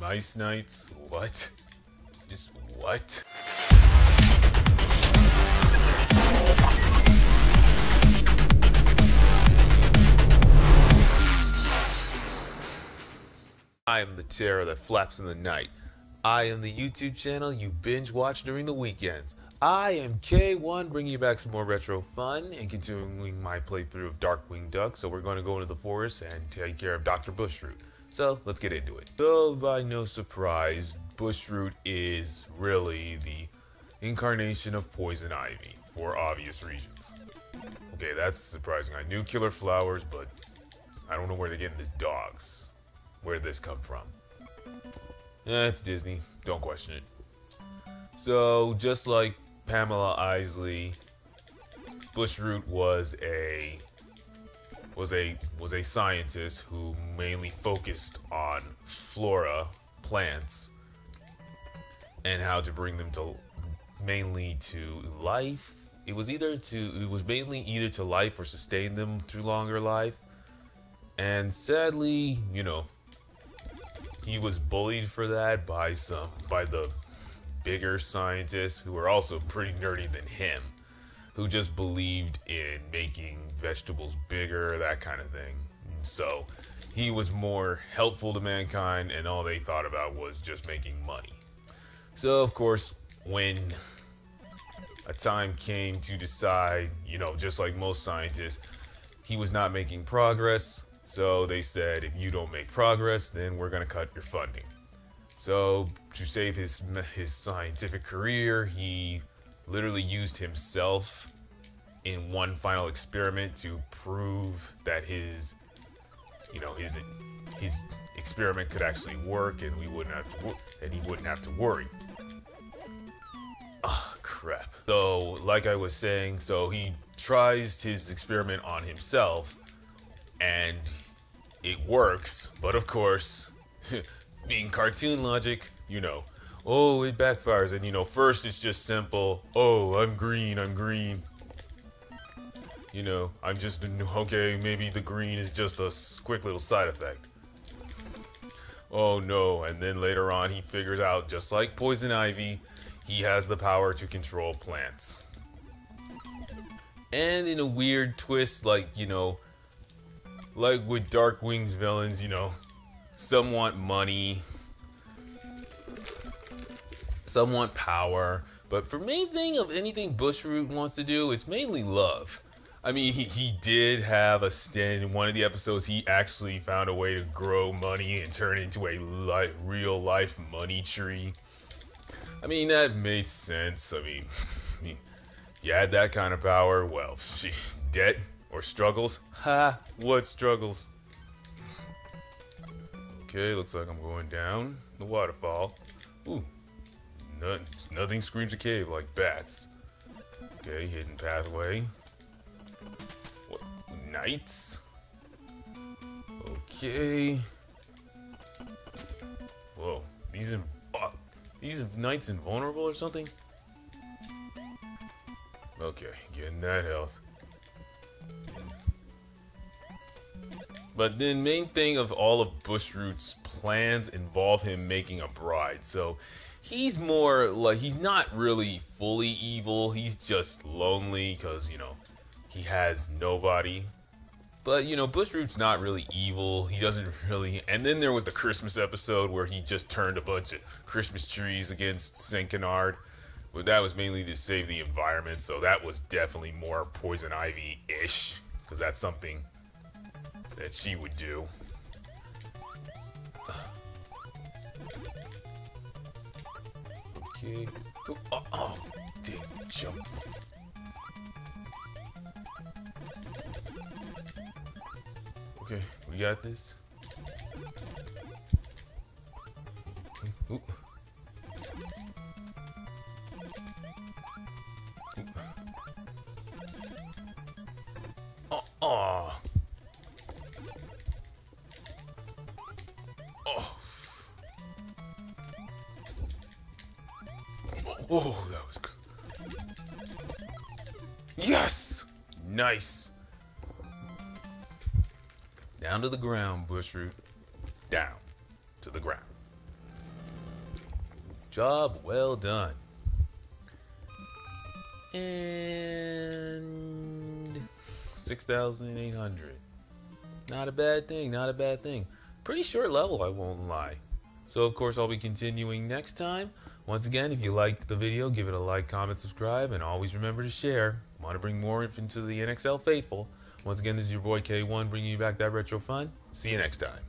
Mice Knights? What? Just what? I am the terror that flaps in the night. I am the YouTube channel you binge watch during the weekends. I am K1 bringing you back some more retro fun and continuing my playthrough of Darkwing Duck. So we're going to go into the forest and take care of Dr. Bushroot. So let's get into it. So by no surprise, Bushroot is really the incarnation of Poison Ivy for obvious reasons. Okay, that's surprising. I knew Killer Flowers, but I don't know where they're getting these dogs. Where'd this come from? Yeah, it's Disney. Don't question it. So, just like Pamela Isley, Bushroot was a was a was a scientist who mainly focused on flora, plants, and how to bring them to mainly to life. It was either to it was mainly either to life or sustain them through longer life. And sadly, you know, he was bullied for that by some by the bigger scientists who were also pretty nerdy than him who just believed in making vegetables bigger that kind of thing. So he was more helpful to mankind and all they thought about was just making money. So of course when a time came to decide you know just like most scientists he was not making progress. So they said, if you don't make progress, then we're going to cut your funding. So to save his his scientific career, he literally used himself in one final experiment to prove that his you know his his experiment could actually work and we wouldn't have to and he wouldn't have to worry. Ah, oh, crap. So, like I was saying, so he tries his experiment on himself and it works, but of course, being cartoon logic, you know, oh, it backfires. And, you know, first it's just simple, oh, I'm green, I'm green. You know, I'm just, okay, maybe the green is just a quick little side effect. Oh no, and then later on he figures out, just like Poison Ivy, he has the power to control plants. And in a weird twist, like, you know, like with Darkwing's villains, you know, some want money, some want power, but for main thing of anything Bushroot wants to do, it's mainly love. I mean, he, he did have a stand in one of the episodes. He actually found a way to grow money and turn it into a li real life money tree. I mean, that made sense. I mean, I mean, you had that kind of power. Well, she, debt or struggles? Ha! What struggles? Okay, looks like I'm going down the waterfall. Ooh, nothing, nothing screams a cave like bats. Okay, hidden pathway. What? Knights? Okay. Whoa, these are, uh, these knights invulnerable or something? Okay, getting that health. But the main thing of all of Bushroot's plans involve him making a bride. So he's more like he's not really fully evil. He's just lonely because you know he has nobody. But you know Bushroot's not really evil. He doesn't really. And then there was the Christmas episode where he just turned a bunch of Christmas trees against Saint Canard. But that was mainly to save the environment. So that was definitely more Poison Ivy ish because that's something that she would do. Okay. Oh, oh, oh damn, jump. Okay, we got this. Ooh. Oh, that was good. Yes! Nice. Down to the ground, Bushroot. Down to the ground. Job well done. And 6,800. Not a bad thing, not a bad thing. Pretty short level, I won't lie. So of course I'll be continuing next time. Once again, if you liked the video, give it a like, comment, subscribe, and always remember to share. Want to bring more into the NXL faithful. Once again, this is your boy K1 bringing you back that retro fun. See you next time.